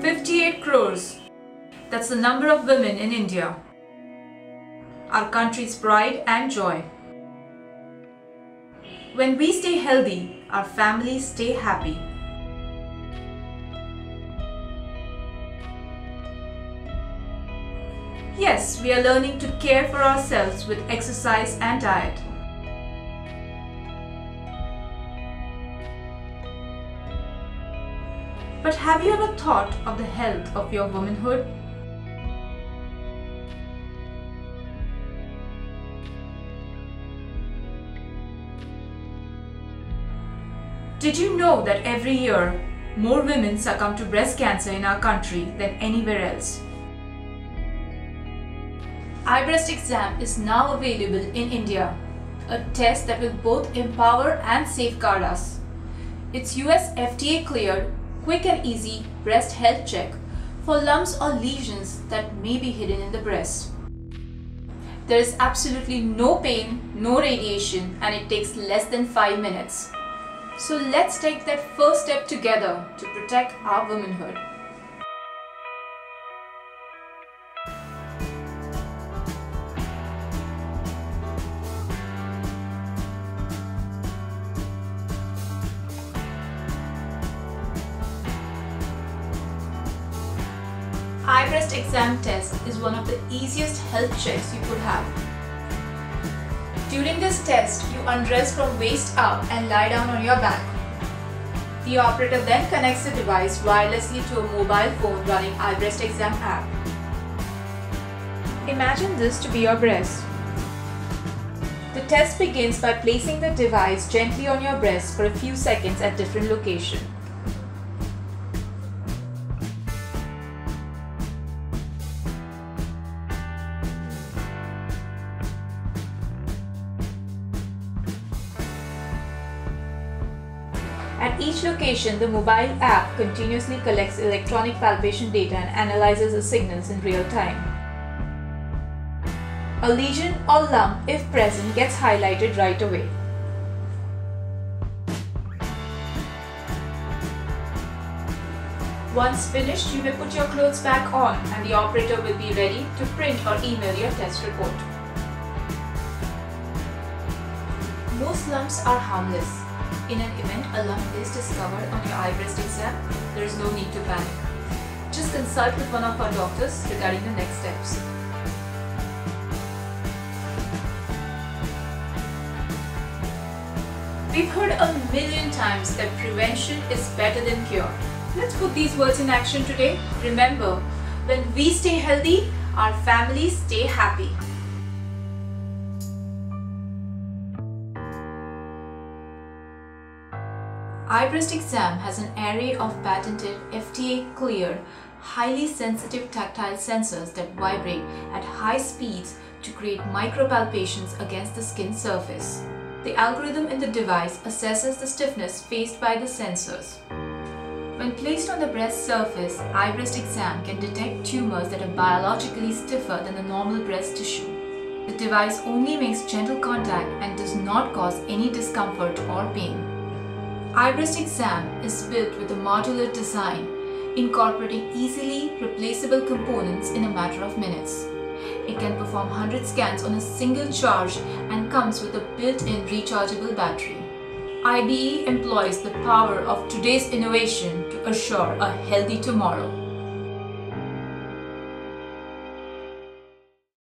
58 crores. That's the number of women in India. Our country's pride and joy. When we stay healthy, our families stay happy. Yes, we are learning to care for ourselves with exercise and diet. But have you ever thought of the health of your womanhood? Did you know that every year more women succumb to breast cancer in our country than anywhere else? iBreastExam is now available in India, a test that will both empower and safeguard us. It's US FDA cleared, quick and easy breast health check for lumps or lesions that may be hidden in the breast. There is absolutely no pain, no radiation, and it takes less than 5 minutes. So let's take that first step together to protect our womanhood. iBreastExam test is one of the easiest health checks you could have. During this test, you undress from waist up and lie down on your back. The operator then connects the device wirelessly to a mobile phone running iBreastExam app. Imagine this to be your breast. The test begins by placing the device gently on your breast for a few seconds at different locations. At each location, the mobile app continuously collects electronic palpation data and analyzes the signals in real time. A lesion or lump, if present, gets highlighted right away. Once finished, you may put your clothes back on and the operator will be ready to print or email your test report. Most lumps are harmless in an event a lump is discovered on your iBreastExam, there is no need to panic. Just consult with one of our doctors regarding the next steps. We've heard a million times that prevention is better than cure. Let's put these words in action today. Remember, when we stay healthy, our families stay happy. iBreastExam has an array of patented FDA cleared, highly sensitive tactile sensors that vibrate at high speeds to create micropalpations against the skin surface. The algorithm in the device assesses the stiffness faced by the sensors. When placed on the breast surface, iBreastExam can detect tumors that are biologically stiffer than the normal breast tissue. The device only makes gentle contact and does not cause any discomfort or pain iBreastExam is built with a modular design, incorporating easily replaceable components in a matter of minutes. It can perform 100 scans on a single charge and comes with a built-in rechargeable battery. IBE employs the power of today's innovation to assure a healthy tomorrow.